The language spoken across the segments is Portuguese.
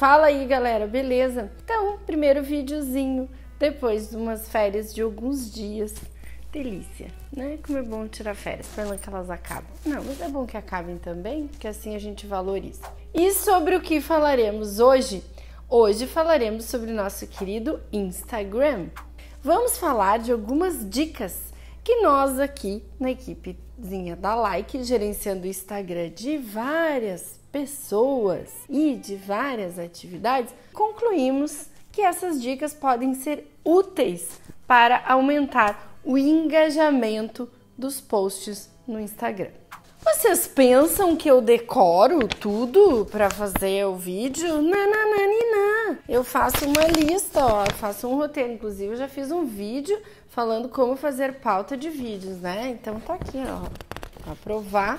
Fala aí, galera, beleza? Então, primeiro videozinho depois de umas férias de alguns dias. Delícia, né? Como é bom tirar férias, para que elas acabem. Não, mas é bom que acabem também, que assim a gente valoriza. E sobre o que falaremos hoje? Hoje falaremos sobre o nosso querido Instagram. Vamos falar de algumas dicas que nós aqui na equipezinha da Like, gerenciando o Instagram de várias pessoas e de várias atividades, concluímos que essas dicas podem ser úteis para aumentar o engajamento dos posts no Instagram. Vocês pensam que eu decoro tudo para fazer o vídeo? Nananina. Eu faço uma lista, ó, faço um roteiro. Inclusive, eu já fiz um vídeo falando como fazer pauta de vídeos, né? Então tá aqui, ó, para provar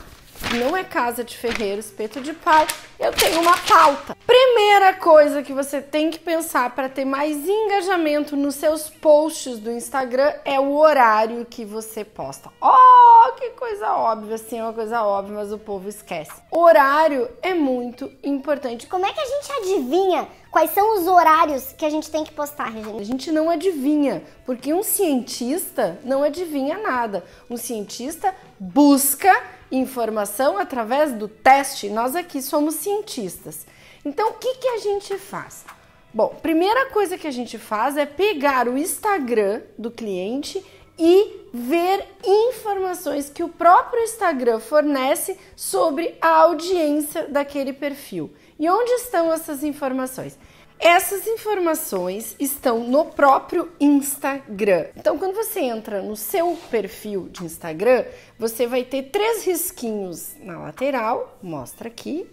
não é casa de ferreiro, espeto de pau, eu tenho uma pauta. Primeira coisa que você tem que pensar para ter mais engajamento nos seus posts do Instagram é o horário que você posta. Oh, que coisa óbvia, assim, é uma coisa óbvia, mas o povo esquece. Horário é muito importante. Como é que a gente adivinha quais são os horários que a gente tem que postar, Regina? A gente não adivinha, porque um cientista não adivinha nada. Um cientista busca informação através do teste. Nós aqui somos cientistas. Então, o que, que a gente faz? Bom, primeira coisa que a gente faz é pegar o Instagram do cliente e ver informações que o próprio Instagram fornece sobre a audiência daquele perfil. E onde estão essas informações? Essas informações estão no próprio Instagram. Então, quando você entra no seu perfil de Instagram, você vai ter três risquinhos na lateral, mostra aqui,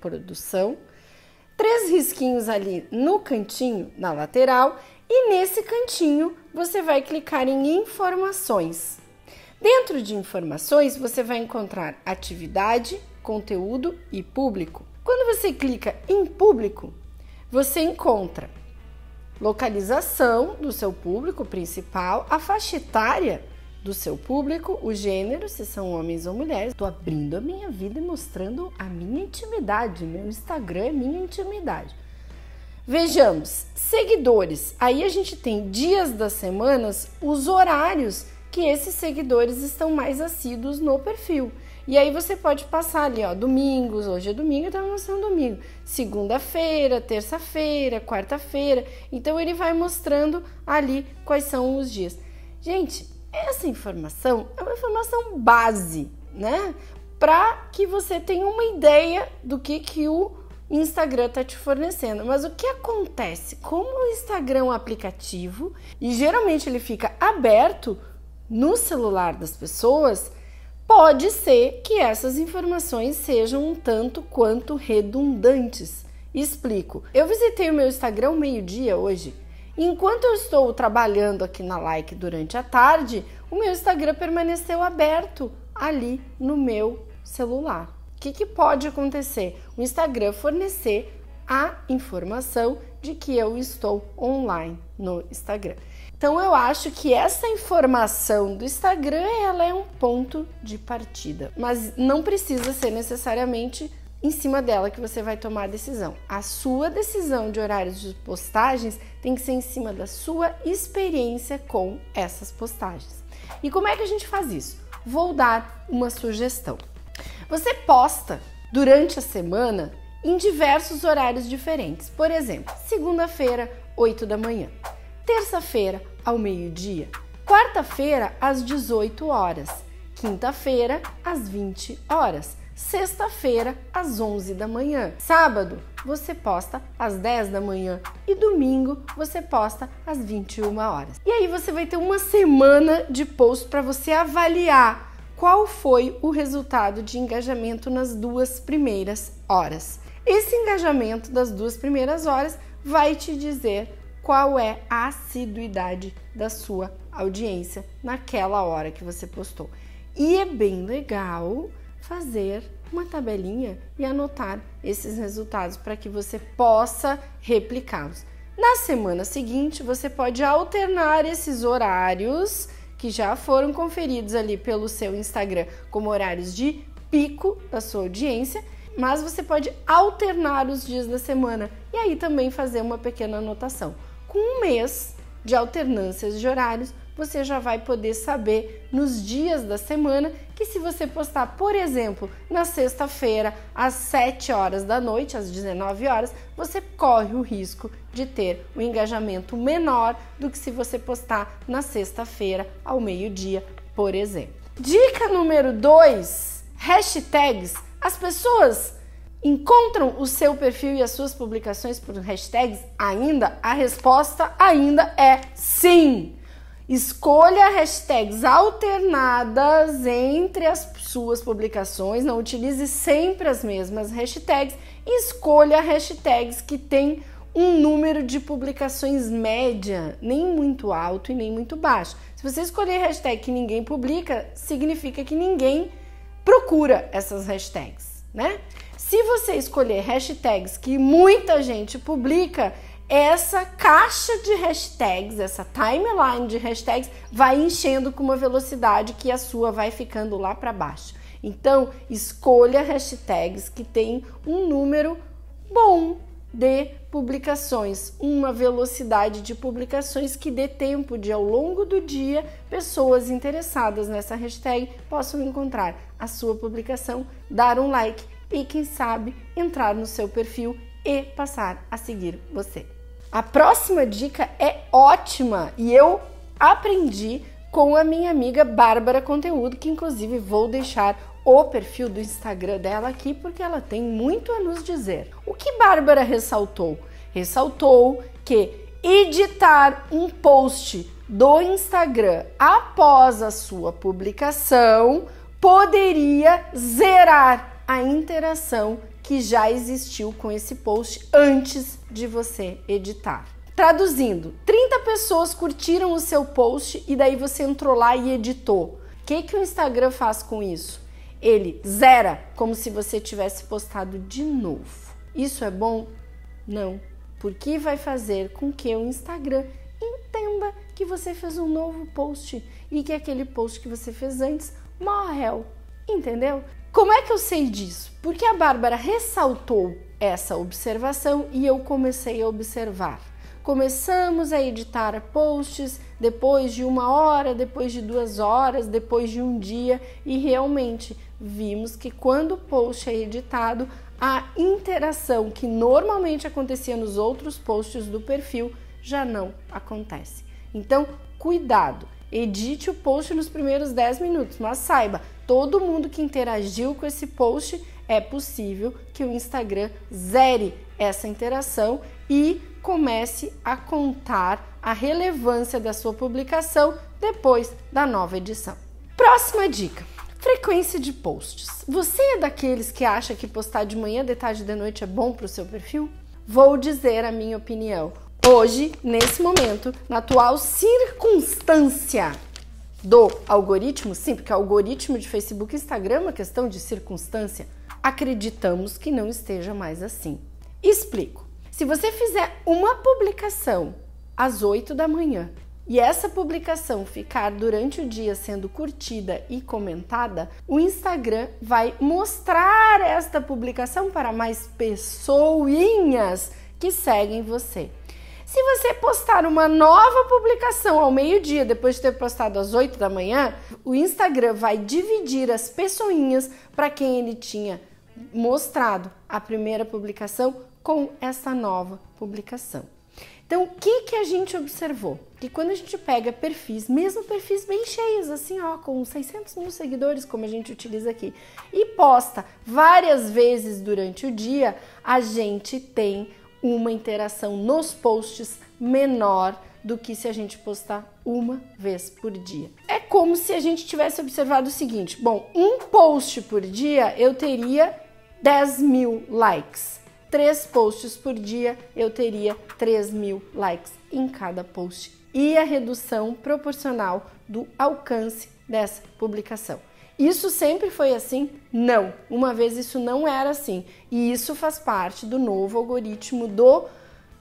produção, três risquinhos ali no cantinho, na lateral, e nesse cantinho você vai clicar em informações. Dentro de informações, você vai encontrar atividade, conteúdo e público. Quando você clica em público, você encontra localização do seu público principal, a faixa etária do seu público, o gênero, se são homens ou mulheres. Estou abrindo a minha vida e mostrando a minha intimidade. Meu Instagram é minha intimidade. Vejamos, seguidores. Aí a gente tem dias das semanas, os horários que esses seguidores estão mais assíduos no perfil. E aí você pode passar ali, ó, domingos, hoje é domingo, então mostrando domingo, segunda-feira, terça-feira, quarta-feira. Então ele vai mostrando ali quais são os dias. Gente, essa informação é uma informação base, né? Para que você tenha uma ideia do que que o Instagram está te fornecendo. Mas o que acontece? Como o Instagram é um aplicativo e geralmente ele fica aberto no celular das pessoas, pode ser que essas informações sejam um tanto quanto redundantes. Explico. Eu visitei o meu Instagram meio-dia hoje. Enquanto eu estou trabalhando aqui na Like durante a tarde, o meu Instagram permaneceu aberto ali no meu celular. O que, que pode acontecer? O Instagram fornecer a informação de que eu estou online no Instagram. Então eu acho que essa informação do Instagram ela é um ponto de partida, mas não precisa ser necessariamente em cima dela que você vai tomar a decisão. A sua decisão de horários de postagens tem que ser em cima da sua experiência com essas postagens. E como é que a gente faz isso? Vou dar uma sugestão. Você posta durante a semana em diversos horários diferentes. Por exemplo, segunda-feira, 8 da manhã terça-feira ao meio-dia, quarta-feira às 18 horas, quinta-feira às 20 horas, sexta-feira às 11 da manhã, sábado você posta às 10 da manhã. E domingo você posta às 21 horas. E aí você vai ter uma semana de post para você avaliar qual foi o resultado de engajamento nas duas primeiras horas. Esse engajamento das duas primeiras horas vai te dizer qual é a assiduidade da sua audiência naquela hora que você postou. E é bem legal fazer uma tabelinha e anotar esses resultados para que você possa replicá-los. Na semana seguinte, você pode alternar esses horários que já foram conferidos ali pelo seu Instagram como horários de pico da sua audiência mas você pode alternar os dias da semana e aí também fazer uma pequena anotação. Com um mês de alternâncias de horários, você já vai poder saber nos dias da semana que se você postar, por exemplo, na sexta-feira às 7 horas da noite, às 19 horas, você corre o risco de ter um engajamento menor do que se você postar na sexta-feira ao meio-dia, por exemplo. Dica número 2: hashtags. As pessoas encontram o seu perfil e as suas publicações por hashtags ainda? A resposta ainda é sim. Escolha hashtags alternadas entre as suas publicações, não utilize sempre as mesmas hashtags. Escolha hashtags que têm um número de publicações média, nem muito alto e nem muito baixo. Se você escolher hashtag que ninguém publica, significa que ninguém procura essas hashtags, né? Se você escolher hashtags que muita gente publica, essa caixa de hashtags, essa timeline de hashtags vai enchendo com uma velocidade que a sua vai ficando lá para baixo. Então, escolha hashtags que tem um número bom de publicações, uma velocidade de publicações que dê tempo de ao longo do dia pessoas interessadas nessa hashtag possam encontrar a sua publicação, dar um like e quem sabe entrar no seu perfil e passar a seguir você. A próxima dica é ótima e eu aprendi com a minha amiga Bárbara Conteúdo, que inclusive vou deixar o perfil do Instagram dela aqui porque ela tem muito a nos dizer. O que Bárbara ressaltou? Ressaltou que editar um post do Instagram após a sua publicação poderia zerar a interação que já existiu com esse post antes de você editar. Traduzindo, 30 pessoas curtiram o seu post e daí você entrou lá e editou. O que, que o Instagram faz com isso? Ele zera como se você tivesse postado de novo. Isso é bom? Não, porque vai fazer com que o Instagram entenda que você fez um novo post e que aquele post que você fez antes morreu. Entendeu? Como é que eu sei disso? Porque a Bárbara ressaltou essa observação e eu comecei a observar. Começamos a editar posts depois de uma hora, depois de duas horas, depois de um dia e realmente vimos que quando o post é editado, a interação que normalmente acontecia nos outros posts do perfil já não acontece. Então, cuidado! Edite o post nos primeiros 10 minutos, mas saiba, todo mundo que interagiu com esse post é possível que o Instagram zere essa interação e comece a contar a relevância da sua publicação depois da nova edição. Próxima dica: frequência de posts. Você é daqueles que acha que postar de manhã, de tarde e de noite é bom para o seu perfil? Vou dizer a minha opinião. Hoje, nesse momento, na atual circunstância do algoritmo, sim, porque algoritmo de Facebook e Instagram é uma questão de circunstância, acreditamos que não esteja mais assim. Explico. Se você fizer uma publicação às 8 da manhã e essa publicação ficar durante o dia sendo curtida e comentada, o Instagram vai mostrar esta publicação para mais pessoinhas que seguem você. Se você postar uma nova publicação ao meio-dia, depois de ter postado às 8 da manhã, o Instagram vai dividir as pessoinhas para quem ele tinha mostrado a primeira publicação com essa nova publicação. Então, o que, que a gente observou? Que quando a gente pega perfis, mesmo perfis bem cheios, assim, ó, com 600 mil seguidores, como a gente utiliza aqui, e posta várias vezes durante o dia, a gente tem uma interação nos posts menor do que se a gente postar uma vez por dia. É como se a gente tivesse observado o seguinte: bom, um post por dia eu teria 10 mil likes. Três posts por dia eu teria 3 mil likes em cada post. E a redução proporcional do alcance dessa publicação. Isso sempre foi assim? Não. Uma vez isso não era assim. E isso faz parte do novo algoritmo do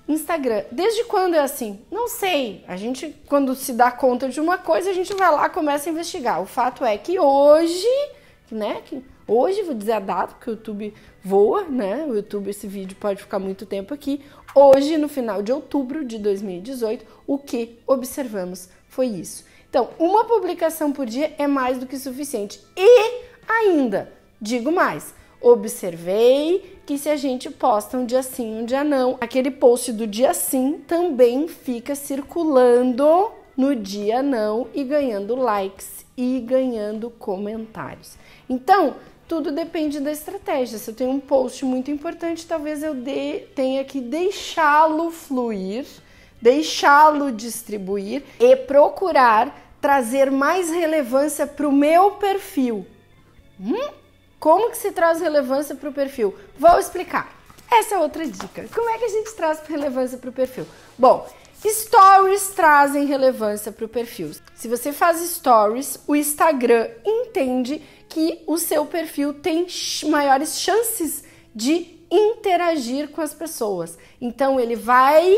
Instagram. Desde quando é assim? Não sei. A gente, quando se dá conta de uma coisa, a gente vai lá começa a investigar. O fato é que hoje, né, que Hoje, vou dizer a data, porque o YouTube voa, né? O YouTube, esse vídeo pode ficar muito tempo aqui. Hoje, no final de outubro de 2018, o que observamos foi isso. Então, uma publicação por dia é mais do que suficiente. E ainda, digo mais, observei que se a gente posta um dia sim, um dia não, aquele post do dia sim também fica circulando no dia não e ganhando likes e ganhando comentários. Então, tudo depende da estratégia. Se eu tenho um post muito importante, talvez eu tenha que deixá-lo fluir, deixá-lo distribuir e procurar trazer mais relevância para o meu perfil. Hum? Como que se traz relevância para o perfil? Vou explicar. Essa é outra dica. Como é que a gente traz relevância para o perfil? Bom, Stories trazem relevância para o perfil. Se você faz stories, o Instagram entende que o seu perfil tem maiores chances de interagir com as pessoas. Então ele vai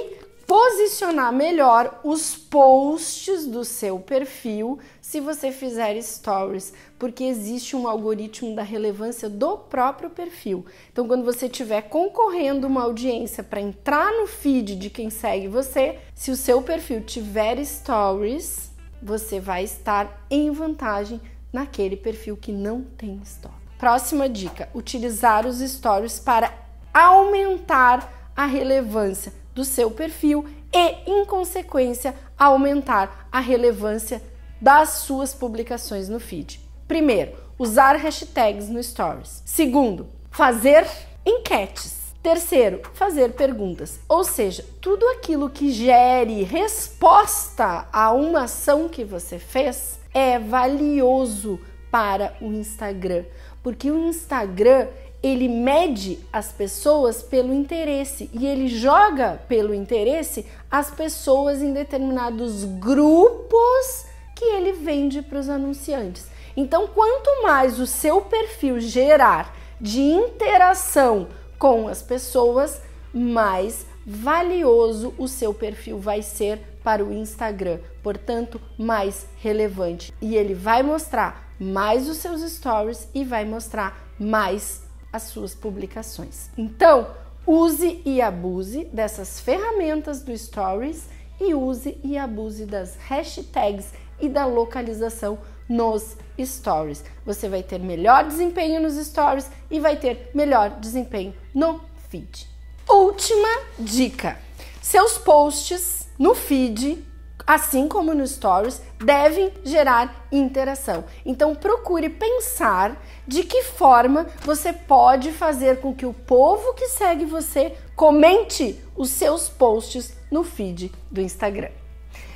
posicionar melhor os posts do seu perfil se você fizer stories, porque existe um algoritmo da relevância do próprio perfil. Então, quando você estiver concorrendo uma audiência para entrar no feed de quem segue você, se o seu perfil tiver stories, você vai estar em vantagem naquele perfil que não tem stories. Próxima dica: utilizar os stories para aumentar a relevância do seu perfil e, em consequência, aumentar a relevância das suas publicações no feed. Primeiro, usar hashtags no Stories. Segundo, fazer enquetes. Terceiro, fazer perguntas. Ou seja, tudo aquilo que gere resposta a uma ação que você fez é valioso para o Instagram, porque o Instagram ele mede as pessoas pelo interesse e ele joga pelo interesse as pessoas em determinados grupos que ele vende para os anunciantes. Então, quanto mais o seu perfil gerar de interação com as pessoas, mais valioso o seu perfil vai ser para o Instagram, portanto, mais relevante. E ele vai mostrar mais os seus stories e vai mostrar mais as suas publicações. Então, use e abuse dessas ferramentas do Stories e use e abuse das hashtags e da localização nos stories. Você vai ter melhor desempenho nos stories e vai ter melhor desempenho no feed. Última dica: seus posts no feed assim como no Stories, devem gerar interação. Então procure pensar de que forma você pode fazer com que o povo que segue você comente os seus posts no feed do Instagram.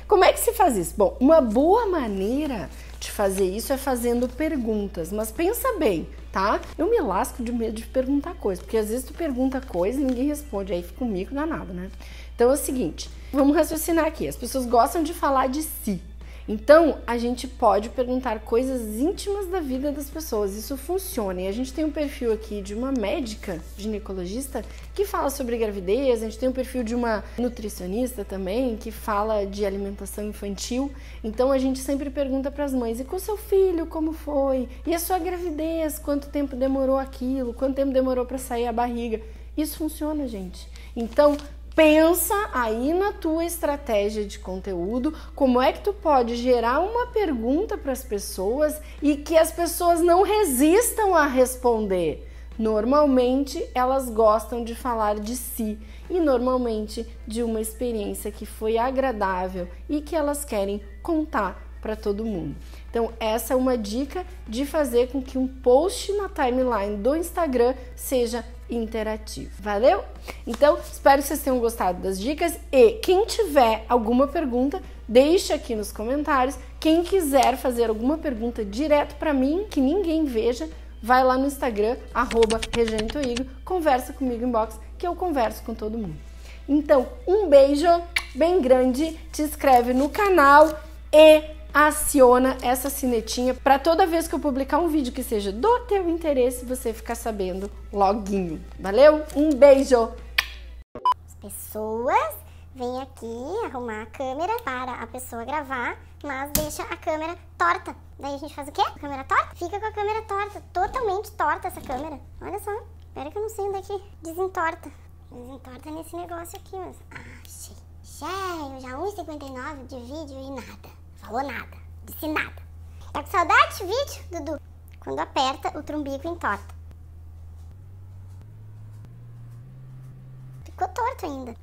Como é que se faz isso? Bom, uma boa maneira de fazer isso é fazendo perguntas, mas pensa bem, tá? Eu me lasco de medo de perguntar coisa, porque às vezes tu pergunta coisa e ninguém responde, aí fica um mico danado, né? Então é o seguinte, vamos raciocinar aqui. As pessoas gostam de falar de si. Então, a gente pode perguntar coisas íntimas da vida das pessoas. Isso funciona. E a gente tem um perfil aqui de uma médica ginecologista que fala sobre gravidez, a gente tem um perfil de uma nutricionista também que fala de alimentação infantil. Então, a gente sempre pergunta para as mães: "E com seu filho, como foi? E a sua gravidez, quanto tempo demorou aquilo? Quanto tempo demorou para sair a barriga?" Isso funciona, gente. Então, Pensa aí na tua estratégia de conteúdo, como é que tu pode gerar uma pergunta para as pessoas e que as pessoas não resistam a responder. Normalmente elas gostam de falar de si e normalmente de uma experiência que foi agradável e que elas querem contar para todo mundo. Então, essa é uma dica de fazer com que um post na timeline do Instagram seja interativo. Valeu? Então, espero que vocês tenham gostado das dicas e quem tiver alguma pergunta, deixe aqui nos comentários. Quem quiser fazer alguma pergunta direto para mim, que ninguém veja, vai lá no Instagram, arroba conversa comigo em box, que eu converso com todo mundo. Então, um beijo bem grande, te inscreve no canal e aciona essa sinetinha para toda vez que eu publicar um vídeo que seja do teu interesse, você ficar sabendo loguinho. Valeu? Um beijo! As pessoas vem aqui arrumar a câmera para a pessoa gravar, mas deixa a câmera torta. Daí a gente faz o quê? A câmera torta? Fica com a câmera torta, totalmente torta essa câmera. Olha só, espera que eu não sei onde é que desentorta. Desentorta nesse negócio aqui, mas... Ah. Cheio, já 1,59 de vídeo e nada. Falou nada, disse nada. Tá com saudade vídeo, Dudu? Quando aperta, o trumbico entorta. Ficou torto ainda.